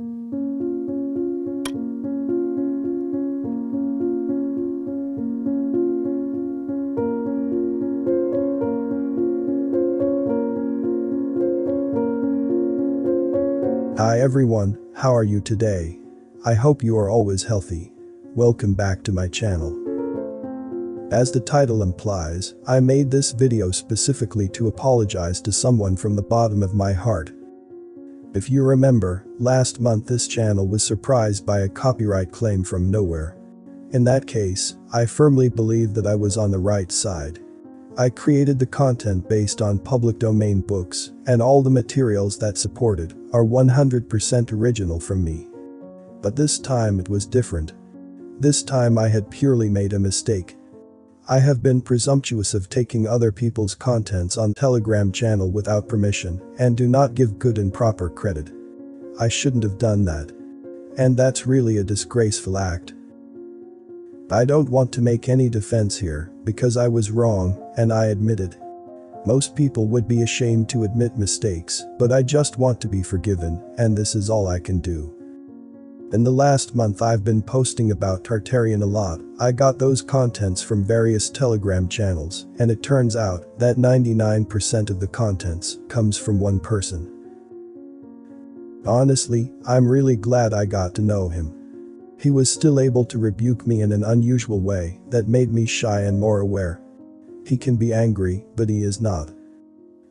Hi everyone, how are you today? I hope you are always healthy. Welcome back to my channel. As the title implies, I made this video specifically to apologize to someone from the bottom of my heart if you remember, last month this channel was surprised by a copyright claim from nowhere. In that case, I firmly believe that I was on the right side. I created the content based on public domain books, and all the materials that supported are 100% original from me. But this time it was different. This time I had purely made a mistake. I have been presumptuous of taking other people's contents on Telegram channel without permission and do not give good and proper credit. I shouldn't have done that. And that's really a disgraceful act. I don't want to make any defense here, because I was wrong, and I admit it. Most people would be ashamed to admit mistakes, but I just want to be forgiven, and this is all I can do. In the last month I've been posting about Tartarian a lot, I got those contents from various telegram channels, and it turns out that 99% of the contents comes from one person. Honestly, I'm really glad I got to know him. He was still able to rebuke me in an unusual way that made me shy and more aware. He can be angry, but he is not.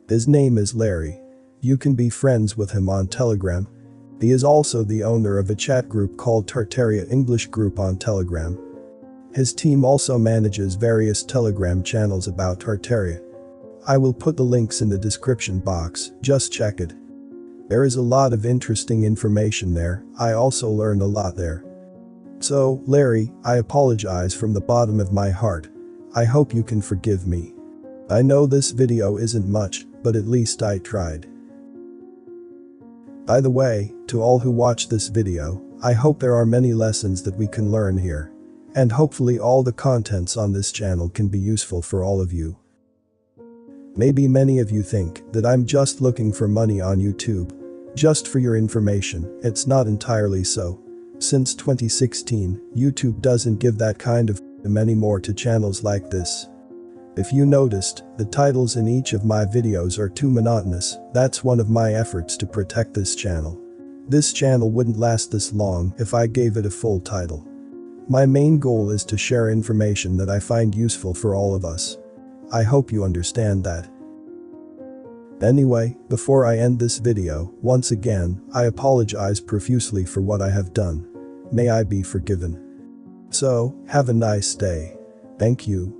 His name is Larry. You can be friends with him on Telegram. He is also the owner of a chat group called Tartaria English Group on Telegram. His team also manages various Telegram channels about Tartaria. I will put the links in the description box, just check it. There is a lot of interesting information there, I also learned a lot there. So, Larry, I apologize from the bottom of my heart. I hope you can forgive me. I know this video isn't much, but at least I tried. By the way, to all who watch this video, I hope there are many lessons that we can learn here. And hopefully all the contents on this channel can be useful for all of you. Maybe many of you think that I'm just looking for money on YouTube. Just for your information, it's not entirely so. Since 2016, YouTube doesn't give that kind of anymore to channels like this. If you noticed, the titles in each of my videos are too monotonous, that's one of my efforts to protect this channel. This channel wouldn't last this long if I gave it a full title. My main goal is to share information that I find useful for all of us. I hope you understand that. Anyway, before I end this video, once again, I apologize profusely for what I have done. May I be forgiven. So, have a nice day. Thank you.